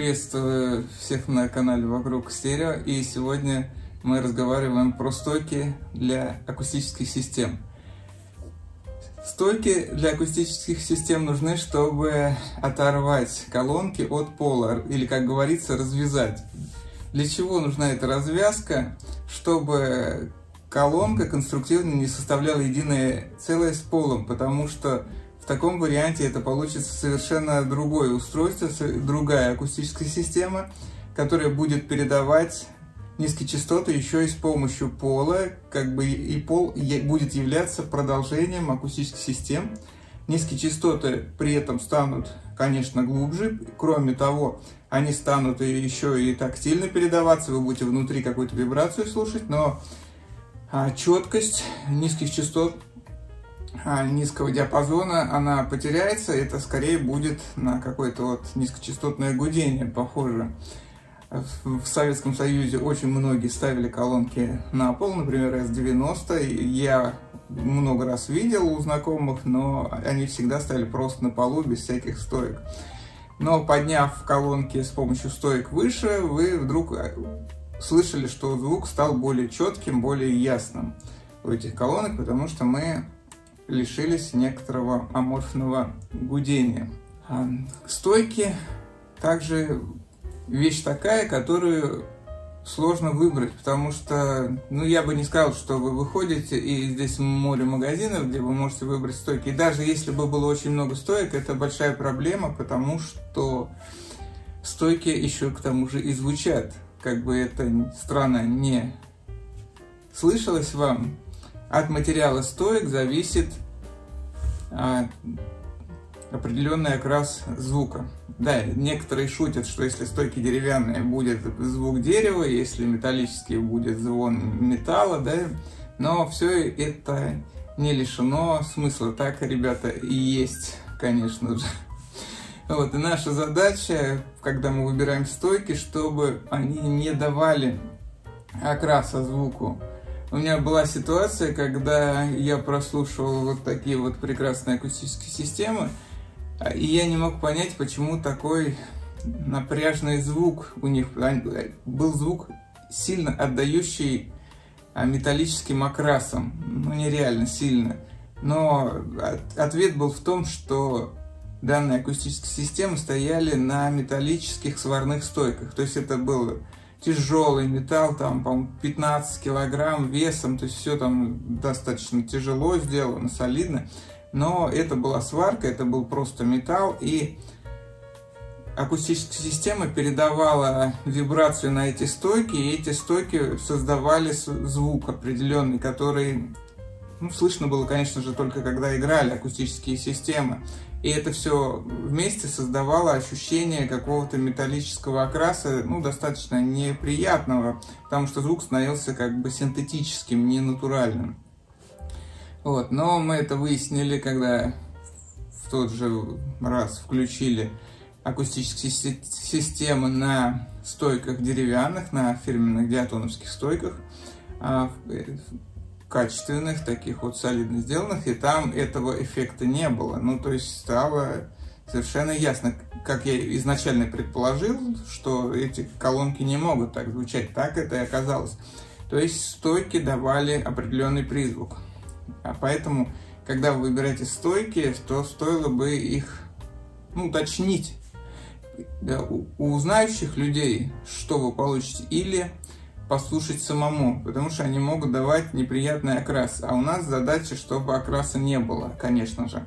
Приветствую всех на канале Вокруг Стерео. И сегодня мы разговариваем про стойки для акустических систем. Стойки для акустических систем нужны, чтобы оторвать колонки от пола, или, как говорится, развязать. Для чего нужна эта развязка? Чтобы колонка конструктивно не составляла единое целое с полом, потому что в таком варианте это получится совершенно другое устройство, другая акустическая система, которая будет передавать низкие частоты еще и с помощью пола, как бы и пол будет являться продолжением акустических систем. Низкие частоты при этом станут, конечно, глубже. Кроме того, они станут еще и тактильно передаваться, вы будете внутри какую-то вибрацию слушать, но а, четкость низких частот низкого диапазона она потеряется, это скорее будет на какое-то вот низкочастотное гудение похоже. В Советском Союзе очень многие ставили колонки на пол, например, S90. Я много раз видел у знакомых, но они всегда ставили просто на полу, без всяких стоек. Но подняв колонки с помощью стоек выше, вы вдруг э, слышали, что звук стал более четким, более ясным у этих колонок, потому что мы лишились некоторого аморфного гудения. А, стойки также вещь такая, которую сложно выбрать, потому что, ну, я бы не сказал, что вы выходите, и здесь море магазинов, где вы можете выбрать стойки. И даже если бы было очень много стоек, это большая проблема, потому что стойки еще к тому же и звучат. Как бы это странно не слышалось вам, от материала стоек зависит а, определенный окрас звука. Да, некоторые шутят, что если стойки деревянные, будет звук дерева, если металлические, будет звон металла, да, но все это не лишено смысла. Так, ребята, и есть, конечно же. Вот, и наша задача, когда мы выбираем стойки, чтобы они не давали окраса звуку. У меня была ситуация, когда я прослушивал вот такие вот прекрасные акустические системы, и я не мог понять, почему такой напряжный звук у них. Был звук, сильно отдающий а, металлическим окрасом. Ну, нереально сильно. Но ответ был в том, что данные акустические системы стояли на металлических сварных стойках. То есть это было тяжелый металл, там, по 15 килограмм весом, то есть все там достаточно тяжело сделано, солидно. Но это была сварка, это был просто металл, и акустическая система передавала вибрацию на эти стойки, и эти стойки создавали звук определенный, который ну, слышно было, конечно же, только когда играли акустические системы. И это все вместе создавало ощущение какого-то металлического окраса, ну, достаточно неприятного, потому что звук становился как бы синтетическим, не натуральным. Вот, но мы это выяснили, когда в тот же раз включили акустические системы на стойках деревянных, на фирменных диатоновских стойках. Качественных, таких вот солидно сделанных, и там этого эффекта не было. Ну, то есть стало совершенно ясно, как я изначально предположил, что эти колонки не могут так звучать, так это и оказалось. То есть стойки давали определенный призвук. А поэтому, когда вы выбираете стойки, то стоило бы их ну, уточнить да, у, у знающих людей, что вы получите, или послушать самому, потому что они могут давать неприятный окрас, а у нас задача, чтобы окраса не было, конечно же.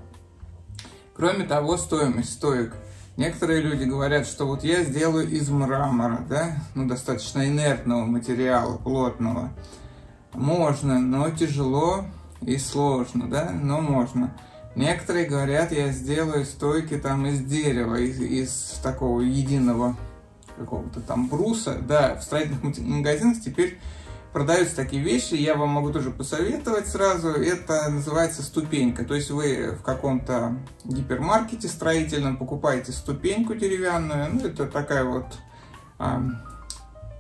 Кроме того, стоимость стоек. Некоторые люди говорят, что вот я сделаю из мрамора, да, ну достаточно инертного материала, плотного. Можно, но тяжело и сложно, да, но можно. Некоторые говорят, я сделаю стойки там из дерева, из, из такого единого какого-то там бруса. Да, в строительных магазинах теперь продаются такие вещи, я вам могу тоже посоветовать сразу. Это называется ступенька. То есть вы в каком-то гипермаркете строительном покупаете ступеньку деревянную. Ну, это такая вот а,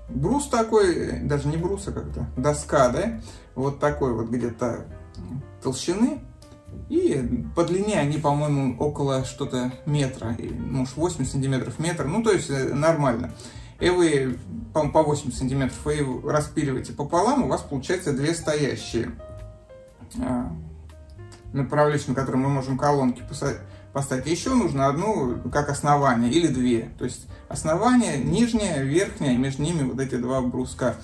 брус такой, даже не брус, а как-то доска, да? Вот такой вот где-то толщины. И по длине они, по-моему, около что-то метра, может 8 сантиметров метр, ну то есть э, нормально. И вы, по, по 8 сантиметров, вы распиливаете пополам, у вас получается две стоящие а, направляющие, на которые мы можем колонки поставить. Еще нужно одну как основание или две. То есть основание, нижнее, верхнее, между ними вот эти два бруска.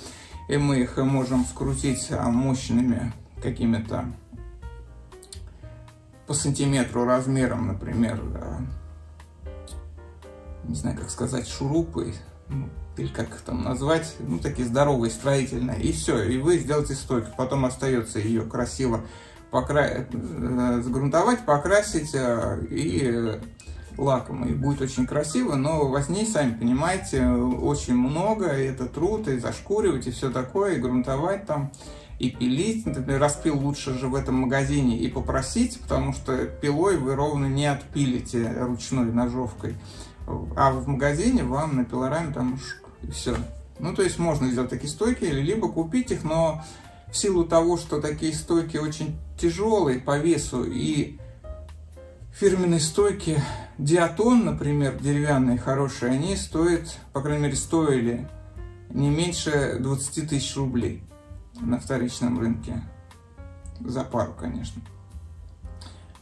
И мы их можем скрутить а, мощными какими-то по сантиметру размером, например, не знаю, как сказать, шурупы, ну, или как их там назвать, ну, такие здоровые, строительные, и все, и вы сделаете стойку. Потом остается ее красиво покра... Э, загрунтовать, покрасить э, и лаком. И будет очень красиво, но возней, сами понимаете, очень много, и это труд, и зашкуривать, и все такое, и грунтовать там и пилить. Например, распил лучше же в этом магазине и попросить, потому что пилой вы ровно не отпилите ручной ножовкой. А в магазине вам на пилораме там и все. Ну, то есть можно сделать такие стойки, либо купить их, но в силу того, что такие стойки очень тяжелые по весу и фирменные стойки Диатон, например, деревянные, хорошие, они стоят, по крайней мере, стоили не меньше 20 тысяч рублей на вторичном рынке. За пару, конечно.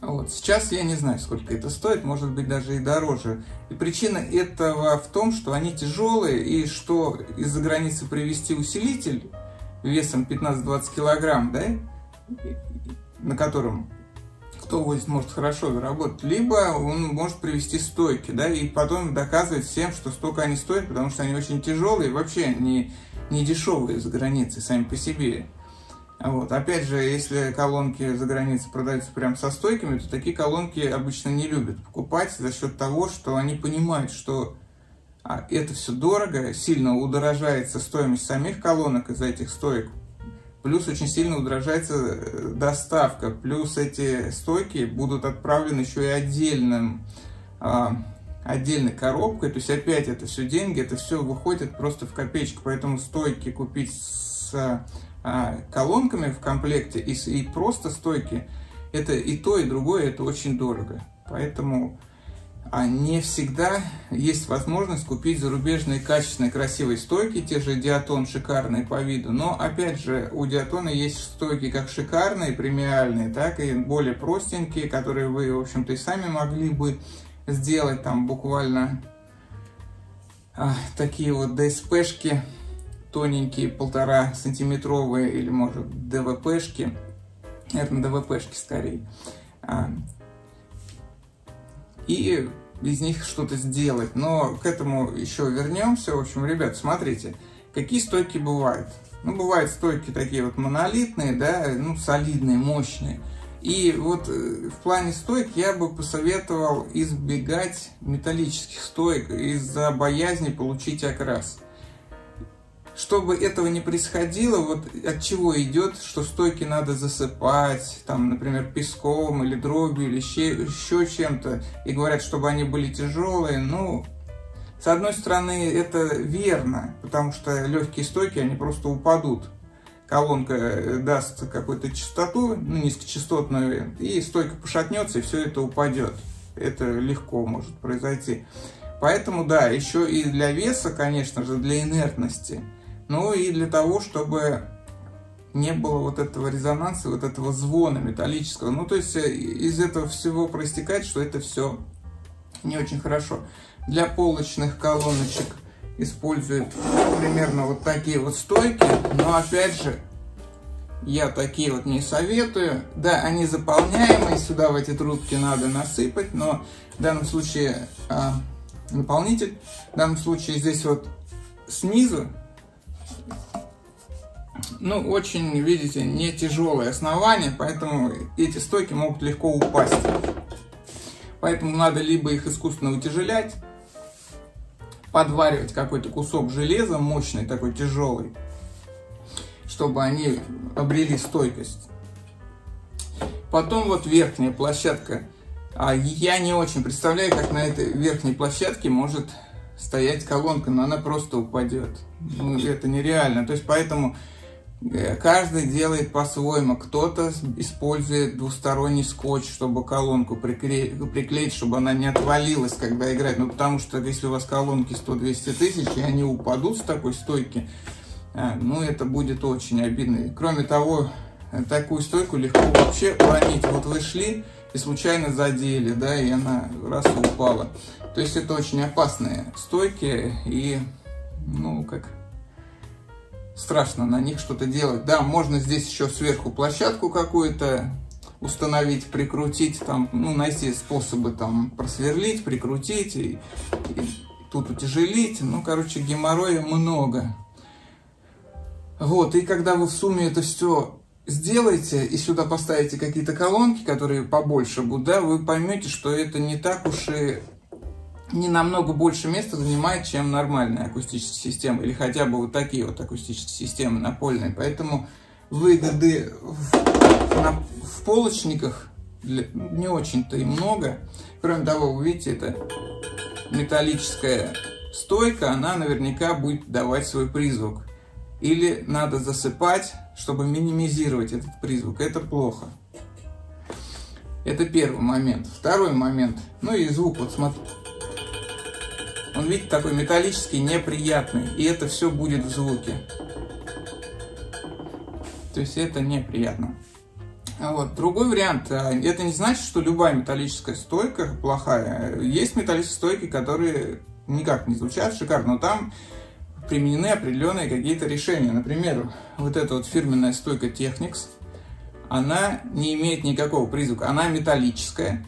Вот. Сейчас я не знаю, сколько это стоит, может быть даже и дороже. И причина этого в том, что они тяжелые, и что из-за границы привезти усилитель весом 15-20 килограмм, да, на котором кто возит, может хорошо заработать, либо он может привести стойки, да, и потом доказывать всем, что столько они стоят, потому что они очень тяжелые, вообще они не дешевые за границей сами по себе. Вот. Опять же, если колонки за границей продаются прям со стойками, то такие колонки обычно не любят покупать за счет того, что они понимают, что а, это все дорого, сильно удорожается стоимость самих колонок из-за этих стоек, плюс очень сильно удорожается э, доставка, плюс эти стойки будут отправлены еще и отдельным а, отдельной коробкой, то есть опять это все деньги, это все выходит просто в копеечку, поэтому стойки купить с а, колонками в комплекте и, и просто стойки, это и то, и другое, это очень дорого. Поэтому а не всегда есть возможность купить зарубежные качественные красивые стойки, те же Диатон шикарные по виду, но опять же у Диатона есть стойки как шикарные, премиальные, так и более простенькие, которые вы, в общем-то, и сами могли бы сделать там буквально а, такие вот ДСПшки тоненькие, полтора сантиметровые или может ДВПшки, наверное ДВПшки скорее. А, и из них что-то сделать. Но к этому еще вернемся. В общем, ребят, смотрите, какие стойки бывают. Ну, бывают стойки такие вот монолитные, да, ну, солидные, мощные. И вот э, в плане стоек я бы посоветовал избегать металлических стоек из-за боязни получить окрас. Чтобы этого не происходило, вот от чего идет, что стойки надо засыпать, там, например, песком или дробью или еще, чем-то, и говорят, чтобы они были тяжелые, ну, с одной стороны, это верно, потому что легкие стойки, они просто упадут колонка э, даст какую-то частоту, ну, низкочастотную, и стойка пошатнется, и все это упадет. Это легко может произойти. Поэтому, да, еще и для веса, конечно же, для инертности, ну и для того, чтобы не было вот этого резонанса, вот этого звона металлического. Ну, то есть э, из этого всего проистекает, что это все не очень хорошо. Для полочных колоночек – использует примерно вот такие вот стойки, но опять же, я такие вот не советую. Да, они заполняемые, сюда в эти трубки надо насыпать, но в данном случае а, наполнитель, в данном случае здесь вот снизу, ну, очень, видите, не тяжелое основание, поэтому эти стойки могут легко упасть. Поэтому надо либо их искусственно утяжелять, подваривать какой-то кусок железа мощный, такой тяжелый, чтобы они обрели стойкость. Потом вот верхняя площадка. А я не очень представляю, как на этой верхней площадке может стоять колонка, но она просто упадет. Ну, это нереально. То есть поэтому каждый делает по-своему. Кто-то использует двусторонний скотч, чтобы колонку приклеить, приклеить, чтобы она не отвалилась, когда играет. Ну, потому что если у вас колонки 100-200 тысяч, и они упадут с такой стойки, э, ну, это будет очень обидно. Кроме того, такую стойку легко вообще уронить. Вот вы шли и случайно задели, да, и она раз упала. То есть это очень опасные стойки, и, ну, как страшно на них что-то делать. Да, можно здесь еще сверху площадку какую-то установить, прикрутить, там, ну, найти способы там просверлить, прикрутить, и, и тут утяжелить. Ну, короче, геморроя много. Вот, и когда вы в сумме это все сделаете и сюда поставите какие-то колонки, которые побольше будут, да, вы поймете, что это не так уж и не намного больше места занимает, чем нормальная акустическая система, или хотя бы вот такие вот акустические системы напольные. Поэтому выгоды в, на, в полочниках для, не очень-то и много. Кроме того, вы видите, это металлическая стойка, она наверняка будет давать свой призвук. Или надо засыпать, чтобы минимизировать этот призвук. Это плохо. Это первый момент. Второй момент. Ну и звук. Вот смотрите. Он, видите, такой металлический, неприятный. И это все будет в звуке. То есть это неприятно. А вот. Другой вариант. А, это не значит, что любая металлическая стойка плохая. Есть металлические стойки, которые никак не звучат шикарно, но там применены определенные какие-то решения. Например, вот эта вот фирменная стойка Technics, она не имеет никакого призвука. Она металлическая,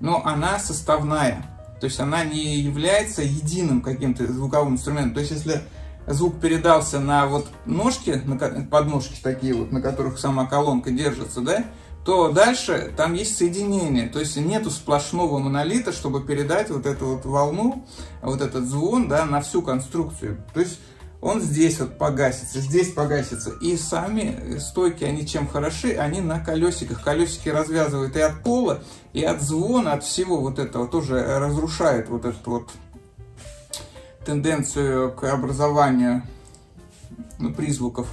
но она составная. То есть она не является единым каким-то звуковым инструментом. То есть если звук передался на вот ножки, на подножки такие вот, на которых сама колонка держится, да, то дальше там есть соединение, то есть нету сплошного монолита, чтобы передать вот эту вот волну, вот этот звон, да, на всю конструкцию. То есть он здесь вот погасится, здесь погасится. И сами стойки, они чем хороши, они на колесиках. Колесики развязывают и от пола, и от звона, от всего вот этого тоже разрушает вот эту вот тенденцию к образованию ну, призвуков.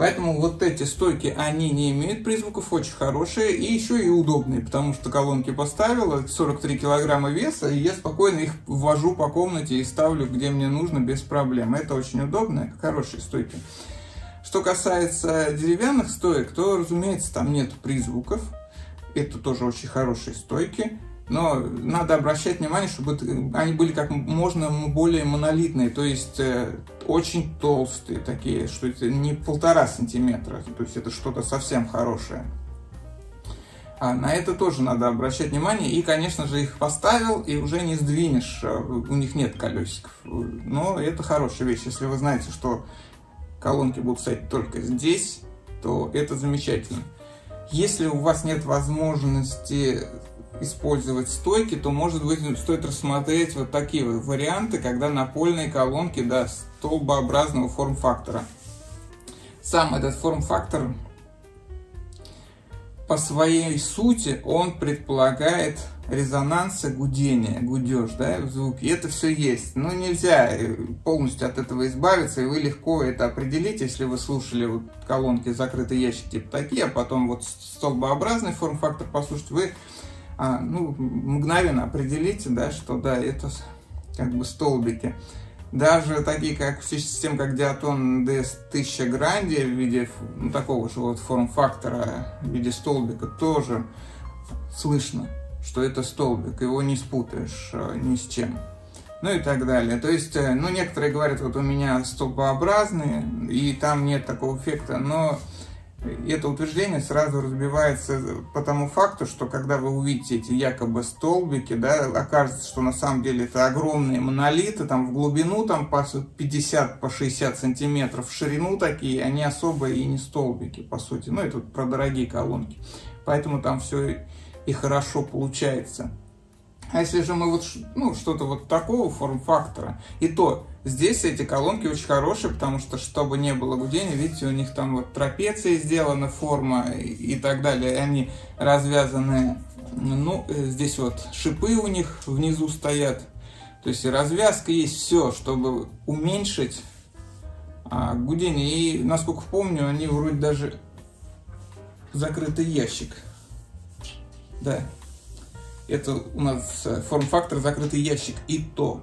Поэтому вот эти стойки, они не имеют призвуков, очень хорошие и еще и удобные, потому что колонки поставила, 43 килограмма веса, и я спокойно их ввожу по комнате и ставлю, где мне нужно, без проблем. Это очень удобно, хорошие стойки. Что касается деревянных стоек, то, разумеется, там нет призвуков. Это тоже очень хорошие стойки но надо обращать внимание, чтобы они были как можно более монолитные, то есть э, очень толстые такие, что это не полтора сантиметра, то есть это что-то совсем хорошее. А на это тоже надо обращать внимание. И, конечно же, их поставил, и уже не сдвинешь. Э, у них нет колесиков. Но это хорошая вещь. Если вы знаете, что колонки будут стоять только здесь, то это замечательно. Если у вас нет возможности использовать стойки, то, может быть, стоит рассмотреть вот такие вот варианты, когда напольные колонки до столбообразного форм-фактора. Сам этот форм-фактор по своей сути он предполагает резонанс и гудение, гудеж, да, в звуке. И это все есть. Но нельзя э, полностью от этого избавиться, и вы легко это определите, если вы слушали вот колонки закрытые ящики типа такие, а потом вот столбообразный форм-фактор послушать, вы а, ну, мгновенно определите, да, что да, это как бы столбики. Даже такие как системы, как Диатон DS1000 Grande в виде ну, такого же вот форм-фактора в виде столбика тоже слышно, что это столбик, его не спутаешь а, ни с чем. Ну и так далее. То есть, э, ну, некоторые говорят, вот у меня столбообразные, и там нет такого эффекта, но это утверждение сразу разбивается по тому факту, что когда вы увидите эти якобы столбики, да, окажется, что на самом деле это огромные монолиты, там в глубину там по 50 по 60 сантиметров, в ширину такие, они особо и не столбики, по сути. Ну, это про дорогие колонки. Поэтому там все и хорошо получается. А если же мы вот ну, что-то вот такого форм-фактора, и то здесь эти колонки очень хорошие, потому что чтобы не было гудения, видите, у них там вот трапеция сделана, форма и, и так далее, они развязаны, ну, э, здесь вот шипы у них внизу стоят, то есть развязка есть все, чтобы уменьшить а, гудение. И, насколько помню, они вроде даже закрытый ящик. Да. Это у нас э, форм-фактор закрытый ящик. И то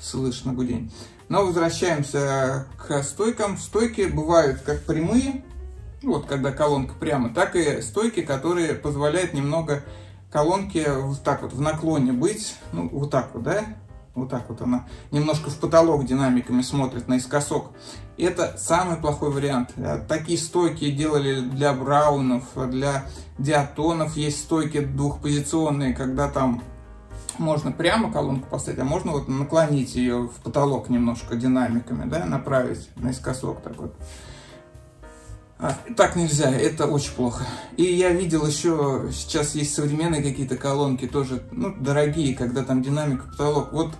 слышно гудение. Но возвращаемся к стойкам. Стойки бывают как прямые, вот когда колонка прямо, так и стойки, которые позволяют немного колонке вот так вот в наклоне быть, ну вот так вот, да, вот так вот она немножко в потолок динамиками смотрит наискосок. Это самый плохой вариант. Э, такие стойки делали для браунов, для диатонов. Есть стойки двухпозиционные, когда там можно прямо колонку поставить, а можно вот наклонить ее в потолок немножко динамиками, да, направить наискосок так вот. А, так нельзя, это очень плохо. И я видел еще, сейчас есть современные какие-то колонки, тоже, ну, дорогие, когда там динамика потолок. Вот,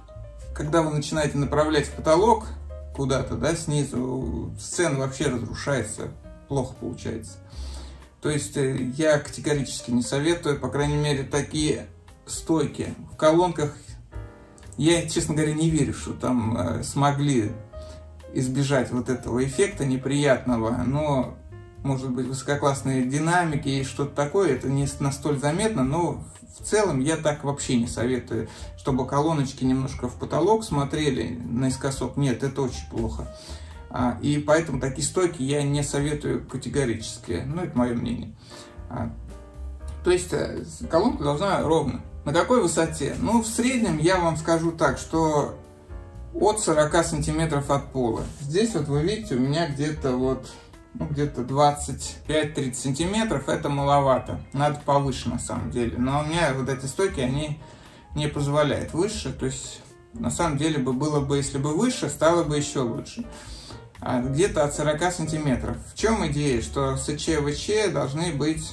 когда вы начинаете направлять в потолок куда-то, да, снизу, сцена вообще разрушается, плохо получается. То есть э, я категорически не советую, по крайней мере, такие стойки. В колонках я, честно говоря, не верю, что там э, смогли избежать вот этого эффекта неприятного, но может быть высококлассные динамики и что-то такое, это не настолько заметно, но в целом я так вообще не советую, чтобы колоночки немножко в потолок смотрели наискосок. Нет, это очень плохо. А, и поэтому такие стойки я не советую категорически. Ну, это мое мнение. А, то есть э, колонка должна ровно. На какой высоте? Ну, в среднем я вам скажу так, что от 40 сантиметров от пола. Здесь вот вы видите, у меня где-то вот ну, где-то 25-30 сантиметров, это маловато. Надо повыше на самом деле. Но у меня вот эти стойки, они не позволяют выше. То есть, на самом деле, бы было бы, если бы выше, стало бы еще лучше. А где-то от 40 сантиметров. В чем идея? Что СЧ ВЧ должны быть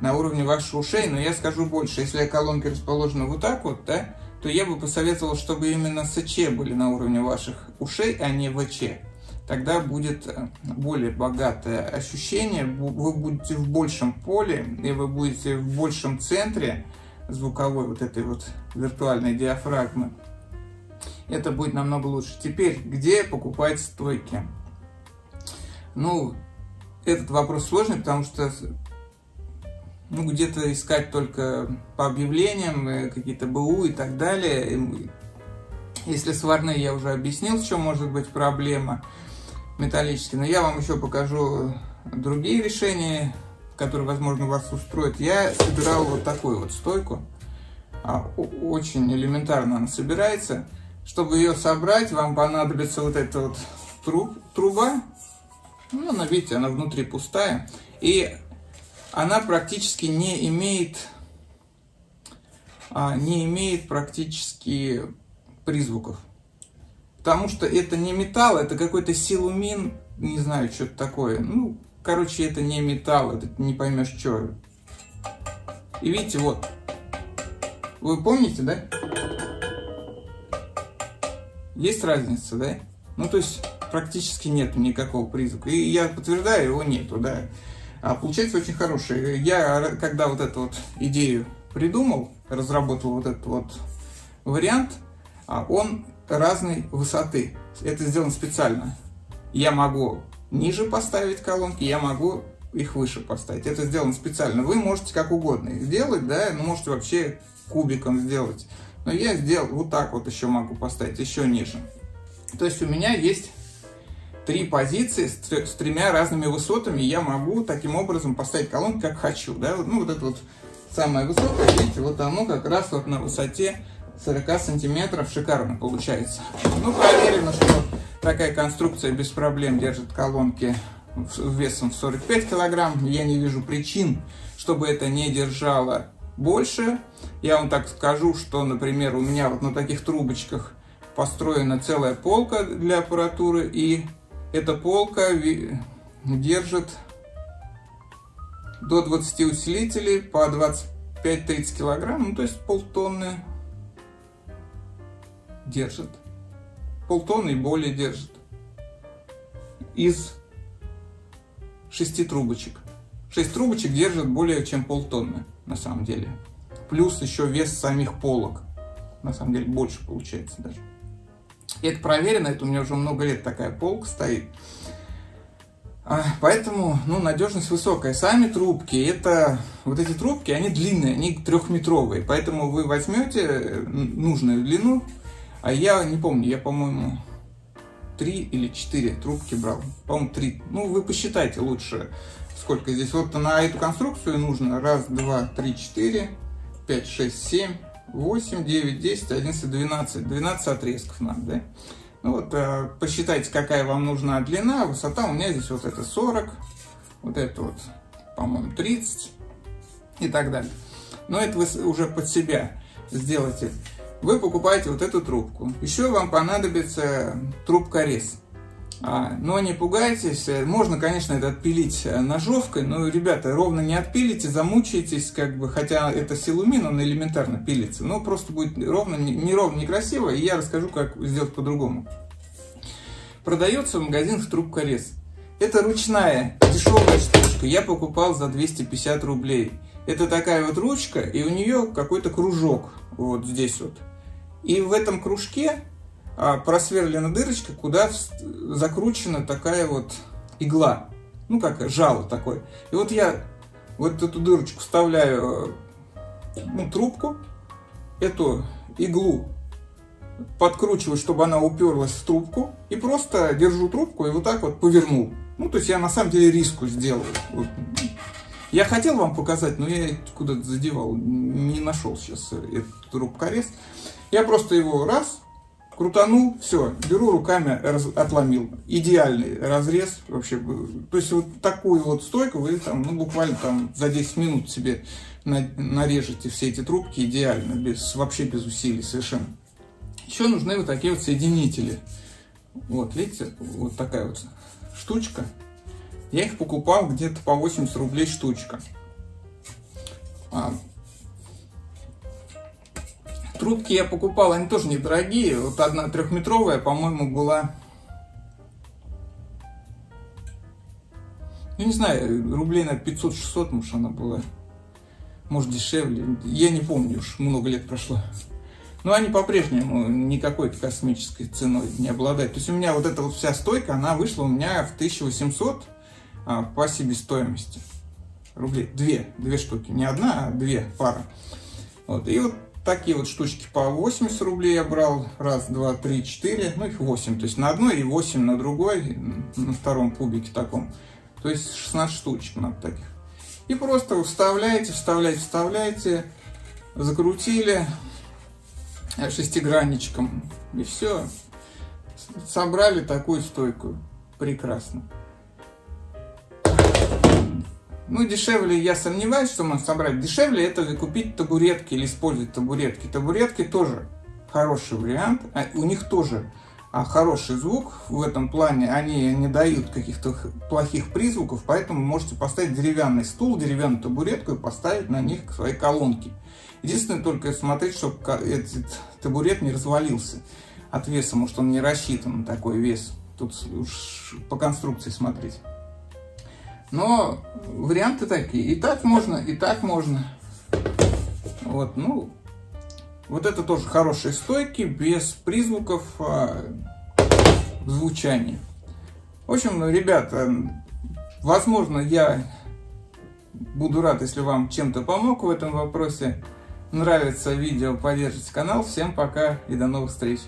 на уровне ваших ушей, но я скажу больше. Если колонки расположены вот так вот, да, то я бы посоветовал, чтобы именно СЧ были на уровне ваших ушей, а не ВЧ тогда будет э, более богатое ощущение, вы будете в большем поле, и вы будете в большем центре звуковой вот этой вот виртуальной диафрагмы. Это будет намного лучше. Теперь, где покупать стойки? Ну, этот вопрос сложный, потому что ну, где-то искать только по объявлениям, э, какие-то БУ и так далее. Если сварные, я уже объяснил, в чем может быть проблема металлический. Но я вам еще покажу другие решения, которые, возможно, вас устроят. Я собирал вот такую вот стойку. А, очень элементарно она собирается. Чтобы ее собрать, вам понадобится вот эта вот труб, труба. Ну, она, видите, она внутри пустая. И она практически не имеет, а, не имеет практически призвуков. Потому что это не металл, это какой-то силумин, не знаю, что-то такое. Ну, короче, это не металл, это не поймешь, что. И видите, вот. Вы помните, да? Есть разница, да? Ну, то есть, практически нет никакого признака. И я подтверждаю, его нету, да. А получается очень хороший. Я, когда вот эту вот идею придумал, разработал вот этот вот вариант, а он разной высоты. Это сделано специально. Я могу ниже поставить колонки, я могу их выше поставить. Это сделано специально. Вы можете как угодно сделать, да, ну можете вообще кубиком сделать. Но я сделал вот так вот еще могу поставить, еще ниже. То есть у меня есть три позиции с, с тремя разными высотами. Я могу таким образом поставить колонки как хочу. Да? Ну вот это вот самое высокое, видите, вот оно как раз вот на высоте 40 сантиметров шикарно получается. Ну, проверено, что такая конструкция без проблем держит колонки весом в 45 килограмм. Я не вижу причин, чтобы это не держало больше. Я вам так скажу, что, например, у меня вот на таких трубочках построена целая полка для аппаратуры, и эта полка держит до 20 усилителей по 25-30 килограмм, ну то есть полтонны держит. Полтонны и более держит. Из шести трубочек. Шесть трубочек держит более чем полтонны, на самом деле. Плюс еще вес самих полок. На самом деле больше получается даже. Это проверено, это у меня уже много лет такая полка стоит. А, поэтому, ну, надежность высокая. Сами трубки, это, вот эти трубки, они длинные, они трехметровые. Поэтому вы возьмете нужную длину, а я не помню, я, по-моему, три или четыре трубки брал. По-моему, три. Ну, вы посчитайте лучше, сколько здесь. Вот на эту конструкцию нужно раз, два, три, четыре, пять, шесть, семь, восемь, девять, десять, одиннадцать, двенадцать. Двенадцать отрезков надо, да? Ну вот, э, посчитайте, какая вам нужна длина, высота. У меня здесь вот это 40, вот это вот, по-моему, 30 и так далее. Но это вы уже под себя сделайте. Вы покупаете вот эту трубку. Еще вам понадобится трубка-рез. А, но не пугайтесь, можно, конечно, это отпилить э, ножовкой, но, ребята, ровно не отпилите, замучаетесь, как бы, хотя это силумин, он элементарно пилится, но просто будет ровно, не ровно, некрасиво, и я расскажу, как сделать по-другому. Продается в магазинах трубка рез. Это ручная, дешевая штучка, я покупал за 250 рублей. Это такая вот ручка, и у нее какой-то кружок, вот здесь вот. И в этом кружке а, просверлена дырочка, куда закручена такая вот игла. Ну, как жало такое. И вот я вот эту дырочку вставляю ну, трубку, эту иглу подкручиваю, чтобы она уперлась в трубку, и просто держу трубку и вот так вот повернул. Ну, то есть я на самом деле риску сделал. Вот. Я хотел вам показать, но я куда-то задевал, не нашел сейчас этот трубкорез. Я просто его раз, крутанул, все, беру руками, раз, отломил. Идеальный разрез вообще. То есть вот такую вот стойку вы там, ну буквально там за 10 минут себе нарежете все эти трубки идеально, без, вообще без усилий совершенно. Еще нужны вот такие вот соединители. Вот, видите, вот такая вот штучка. Я их покупал где-то по 80 рублей штучка. А, Трубки я покупал, они тоже недорогие. Вот одна трехметровая, по-моему, была... Ну, не знаю, рублей на 500-600, может, она была. Может, дешевле. Я не помню уж, много лет прошло. Но они по-прежнему никакой космической ценой не обладают. То есть у меня вот эта вот вся стойка, она вышла у меня в 1800 а, по себестоимости рублей. Две, две штуки. Не одна, а две пара. Вот. И вот Такие вот штучки по 80 рублей я брал. Раз, два, три, четыре. Ну, их 8. То есть на одной и 8 на другой. На втором кубике таком. То есть 16 штучек надо таких. И просто вставляете, вставляете, вставляете. Закрутили шестигранничком. И все. Собрали такую стойку. Прекрасно. Ну, дешевле, я сомневаюсь, что можно собрать. Дешевле это купить табуретки или использовать табуретки. Табуретки тоже хороший вариант. А у них тоже а, хороший звук в этом плане. Они не дают каких-то плохих призвуков, поэтому можете поставить деревянный стул, деревянную табуретку и поставить на них свои колонки. Единственное, только смотреть, чтобы этот табурет не развалился от веса. Может, он не рассчитан на такой вес. Тут уж по конструкции смотреть. Но варианты такие. И так можно, и так можно. Вот, ну, вот это тоже хорошие стойки, без призвуков а, звучания. В общем, ребята, возможно, я буду рад, если вам чем-то помог в этом вопросе. Нравится видео, поддержите канал. Всем пока и до новых встреч.